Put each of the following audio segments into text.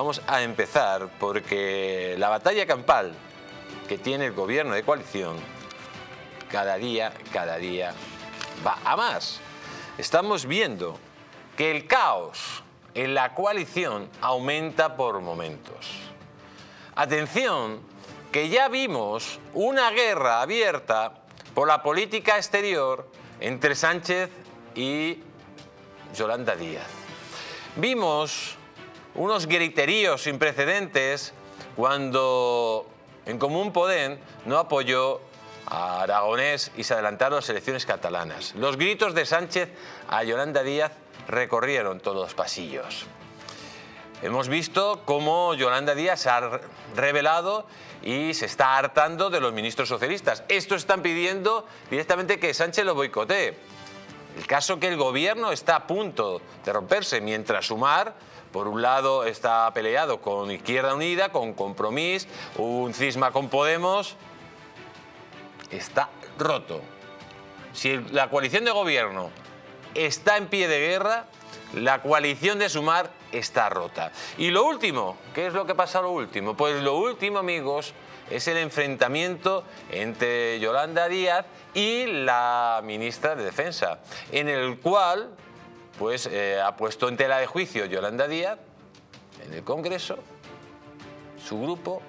Vamos a empezar porque la batalla campal que tiene el gobierno de coalición cada día, cada día va a más. Estamos viendo que el caos en la coalición aumenta por momentos. Atención, que ya vimos una guerra abierta por la política exterior entre Sánchez y Yolanda Díaz. Vimos unos griteríos sin precedentes cuando en Común Podem no apoyó a Aragonés y se adelantaron las elecciones catalanas. Los gritos de Sánchez a Yolanda Díaz recorrieron todos los pasillos. Hemos visto cómo Yolanda Díaz ha revelado y se está hartando de los ministros socialistas. Esto están pidiendo directamente que Sánchez lo boicotee. El caso que el gobierno está a punto de romperse, mientras Sumar por un lado está peleado con Izquierda Unida, con Compromís, un cisma con Podemos. Está roto. Si la coalición de gobierno está en pie de guerra, la coalición de Sumar está rota. Y lo último, ¿qué es lo que pasa lo último? Pues lo último, amigos, es el enfrentamiento entre Yolanda Díaz y la ministra de Defensa, en el cual pues eh, ha puesto en tela de juicio Yolanda Díaz en el Congreso, su grupo,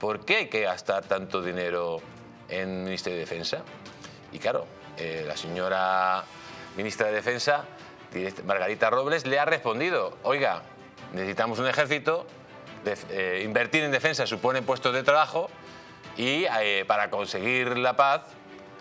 ¿por qué hay que gastar tanto dinero en el Ministerio de Defensa? Y claro, eh, la señora ministra de Defensa, Margarita Robles, le ha respondido, oiga, necesitamos un ejército, eh, invertir en defensa supone puestos de trabajo y para conseguir la paz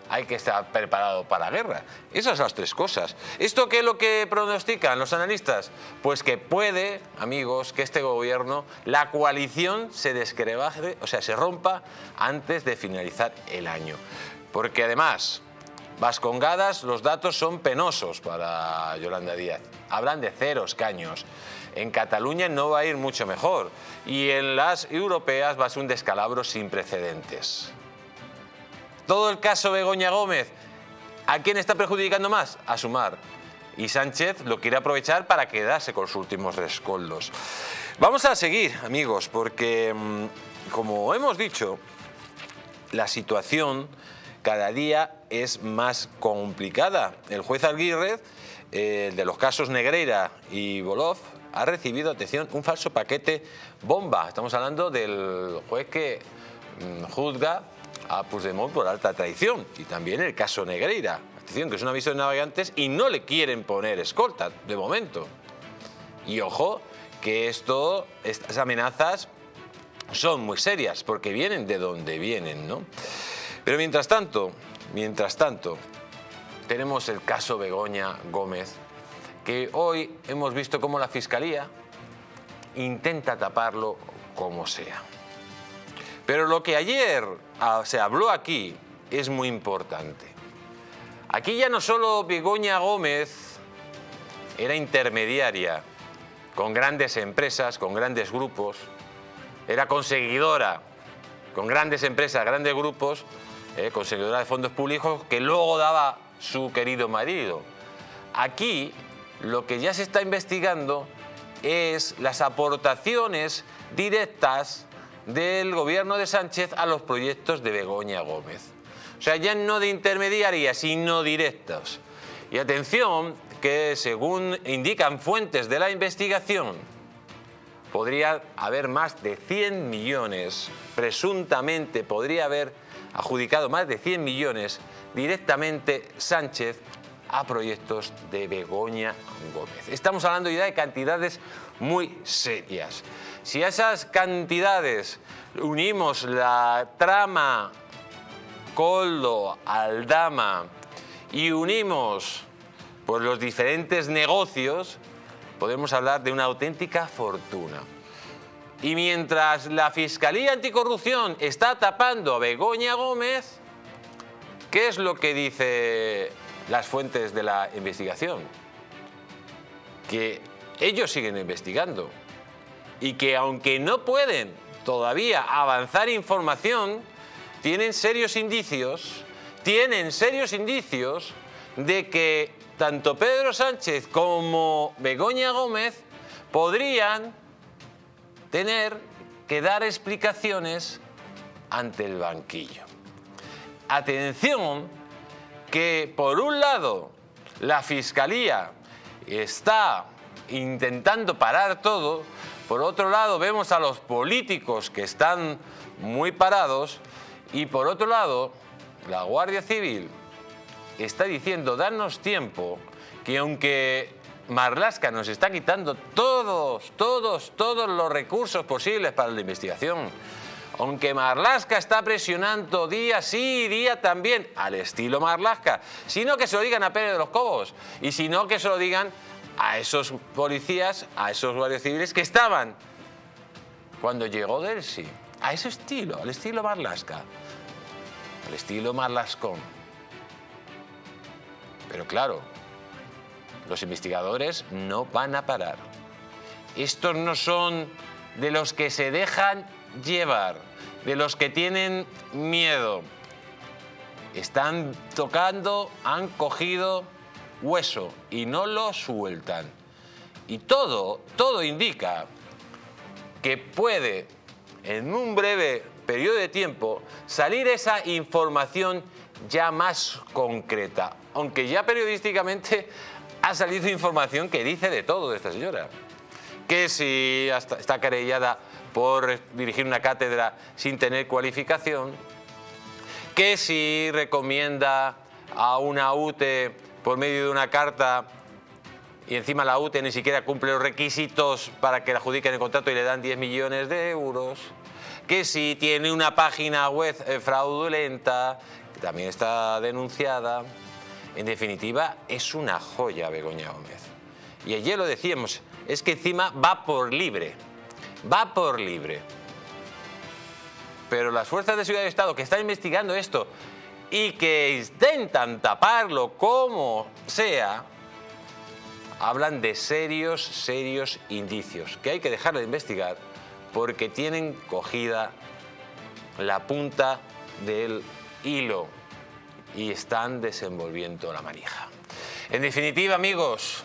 hay que estar preparado para la guerra. Esas son las tres cosas. ¿Esto qué es lo que pronostican los analistas? Pues que puede, amigos, que este gobierno, la coalición se descrebaje, o sea, se rompa antes de finalizar el año. Porque además, Vascongadas, los datos son penosos para Yolanda Díaz. Hablan de ceros caños. En Cataluña no va a ir mucho mejor. Y en las europeas va a ser un descalabro sin precedentes. Todo el caso Begoña Gómez, ¿a quién está perjudicando más? A Sumar. Y Sánchez lo quiere aprovechar para quedarse con sus últimos rescoldos. Vamos a seguir, amigos, porque, mm, como hemos dicho, la situación cada día es más complicada. El juez Aguirre, eh, de los casos Negreira y Bolov, ha recibido, atención, un falso paquete bomba. Estamos hablando del juez que mm, juzga a Puigdemont por alta traición. Y también el caso Negreira. Atención, que es un aviso de navegantes y no le quieren poner escolta, de momento. Y ojo, que esto, estas amenazas son muy serias, porque vienen de donde vienen, ¿no? Pero mientras tanto, mientras tanto, tenemos el caso Begoña Gómez, que hoy hemos visto cómo la Fiscalía intenta taparlo como sea. Pero lo que ayer ah, se habló aquí es muy importante. Aquí ya no solo Begoña Gómez era intermediaria con grandes empresas, con grandes grupos, era conseguidora con grandes empresas, grandes grupos, eh, conseguidora de fondos públicos que luego daba su querido marido. Aquí lo que ya se está investigando es las aportaciones directas del gobierno de Sánchez a los proyectos de Begoña Gómez. O sea, ya no de intermediaria, sino directos. Y atención, que según indican fuentes de la investigación, podría haber más de 100 millones, presuntamente podría haber adjudicado más de 100 millones directamente Sánchez a proyectos de Begoña Gómez. Estamos hablando ya de cantidades muy serias. Si a esas cantidades unimos la trama Coldo, Aldama y unimos pues, los diferentes negocios, podemos hablar de una auténtica fortuna. Y mientras la Fiscalía Anticorrupción está tapando a Begoña Gómez, ¿qué es lo que dice las fuentes de la investigación? Que ellos siguen investigando y que aunque no pueden todavía avanzar información, tienen serios indicios, tienen serios indicios de que tanto Pedro Sánchez como Begoña Gómez podrían tener que dar explicaciones ante el banquillo. Atención que por un lado la Fiscalía está intentando parar todo, por otro lado vemos a los políticos que están muy parados y por otro lado la Guardia Civil está diciendo, danos tiempo, que aunque Marlasca nos está quitando todos, todos, todos los recursos posibles para la investigación, aunque Marlasca está presionando día sí, día también, al estilo Marlasca, sino que se lo digan a Pérez de los Cobos, y si no que se lo digan a esos policías, a esos guardias civiles que estaban cuando llegó Delsi, a ese estilo, al estilo Marlasca, al estilo Marlascón. Pero claro, los investigadores no van a parar. Estos no son de los que se dejan llevar, de los que tienen miedo. Están tocando, han cogido hueso y no lo sueltan. Y todo, todo indica que puede, en un breve periodo de tiempo, salir esa información ya más concreta. Aunque ya periodísticamente ha salido información que dice de todo de esta señora. Que si está querellada por dirigir una cátedra sin tener cualificación, que si recomienda a una UTE por medio de una carta y encima la UTE ni siquiera cumple los requisitos para que la adjudiquen el contrato y le dan 10 millones de euros, que si tiene una página web eh, fraudulenta, que también está denunciada. En definitiva, es una joya Begoña Gómez. Y ayer lo decíamos, es que encima va por libre va por libre. Pero las fuerzas de seguridad de Estado que están investigando esto y que intentan taparlo como sea, hablan de serios, serios indicios que hay que dejar de investigar porque tienen cogida la punta del hilo y están desenvolviendo la manija. En definitiva, amigos,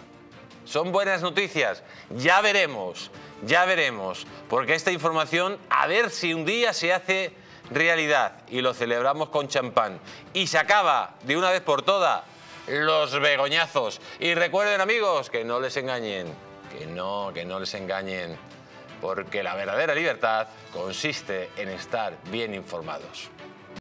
son buenas noticias. Ya veremos ya veremos, porque esta información a ver si un día se hace realidad y lo celebramos con champán. Y se acaba de una vez por todas los begoñazos. Y recuerden amigos, que no les engañen, que no, que no les engañen, porque la verdadera libertad consiste en estar bien informados.